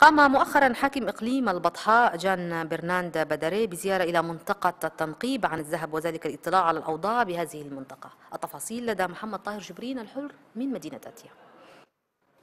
قام مؤخرا حاكم إقليم البطحاء جان برناند بدري بزيارة إلى منطقة التنقيب عن الذهب وذلك الاطلاع على الأوضاع بهذه المنطقة. التفاصيل لدى محمد طاهر جبرين الحر من مدينة أتيا.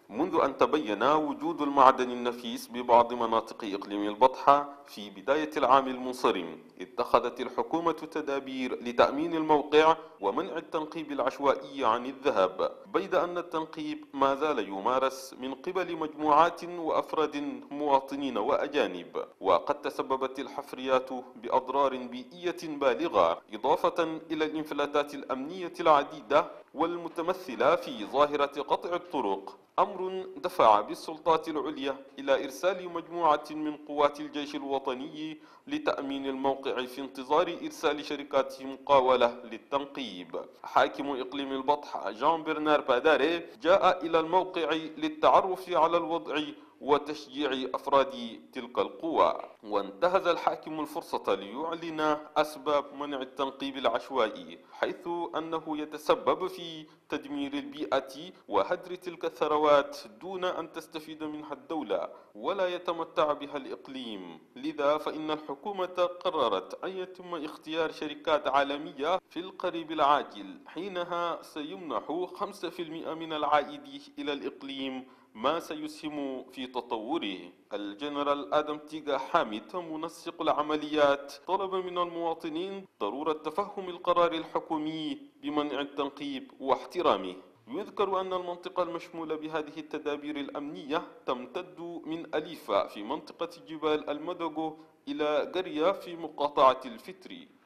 منذ أن تبين وجود المعدن النفيس ببعض مناطق إقليم البطحة في بداية العام المنصرم اتخذت الحكومة تدابير لتأمين الموقع ومنع التنقيب العشوائي عن الذهب بيد أن التنقيب ما زال يمارس من قبل مجموعات وأفراد مواطنين وأجانب وقد تسببت الحفريات بأضرار بيئية بالغة إضافة إلى الانفلاتات الأمنية العديدة والمتمثلة في ظاهرة قطع الطرق. أمر دفع بالسلطات العليا إلى إرسال مجموعة من قوات الجيش الوطني لتأمين الموقع في انتظار إرسال شركات مقاولة للتنقيب. حاكم إقليم البطح جان برنار باداري جاء إلى الموقع للتعرف على الوضع وتشجيع أفراد تلك القوى. وانتهز الحاكم الفرصة ليعلن أسباب منع التنقيب العشوائي حيث أنه يتسبب في تدمير البيئة وهدر تلك الثروات دون أن تستفيد منها الدولة ولا يتمتع بها الإقليم. لذا فإن الحكومة قررت أن يتم اختيار شركات عالمية في القريب العاجل حينها سيمنح 5% من العائد إلى الإقليم ما سيسهم في تطوره؟ الجنرال آدم تيغا حامد منسق العمليات. طلب من المواطنين ضرورة تفهم القرار الحكومي بمنع التنقيب واحترامه. يذكر أن المنطقة المشمولة بهذه التدابير الأمنية تمتد من أليفا في منطقة جبال المدغو إلى قرية في مقاطعة الفتري